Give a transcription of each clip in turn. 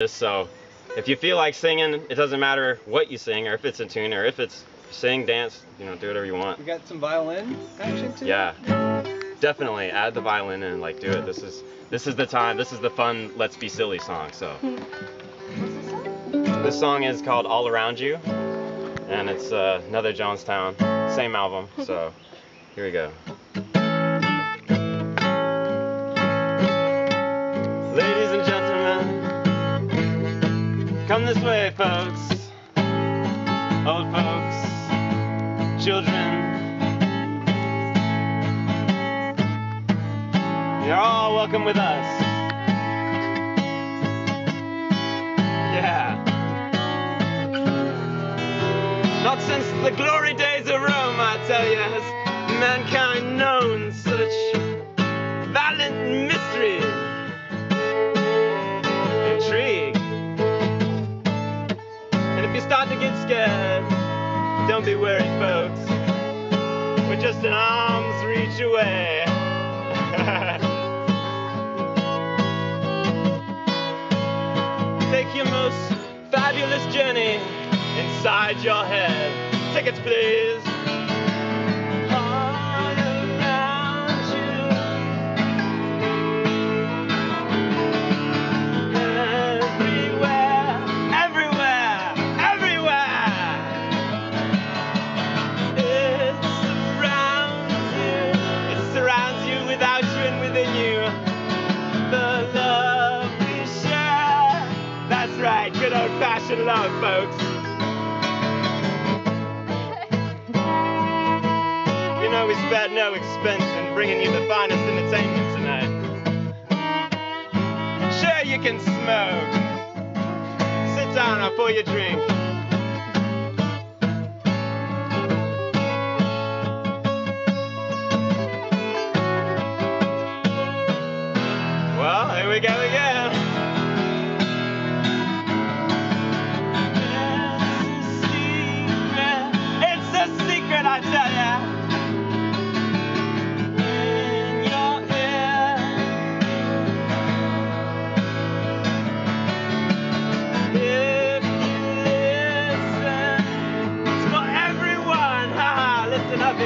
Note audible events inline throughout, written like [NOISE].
this, so if you feel like singing, it doesn't matter what you sing or if it's a tune or if it's sing, dance, you know, do whatever you want. We got some violin action too. Yeah. Definitely add the violin and like do it. This is this is the time. This is the fun let's be silly song. So [LAUGHS] this song is called All Around You and it's uh, another Jonestown, same album. So here we go. This way, folks. Old folks, children. You're all welcome with us. Yeah. Not since the glory days of Rome, I tell you, has mankind just an arm's reach away. Take your most fabulous journey inside your head. Tickets, please. Old fashioned love, folks. You know we spared no expense in bringing you the finest entertainment tonight. Sure, you can smoke. Sit down, I'll pour you a drink.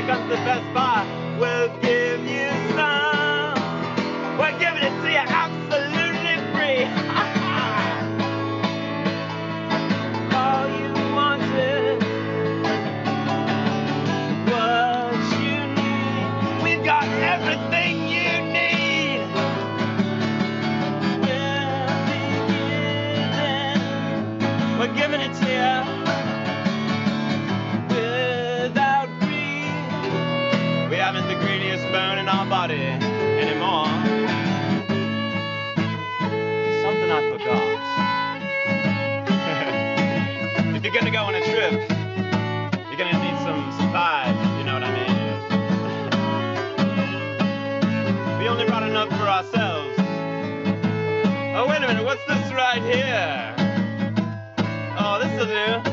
Comes the best part. We'll give you some. We're giving it to you absolutely free. [LAUGHS] All you wanted, what you need. We've got everything you need. We're beginning. We're giving it to you greediest bone in our body anymore. Something I forgot. [LAUGHS] if you're gonna go on a trip, you're gonna need some some vibes. You know what I mean? [LAUGHS] We only brought enough for ourselves. Oh wait a minute, what's this right here? Oh, this'll do.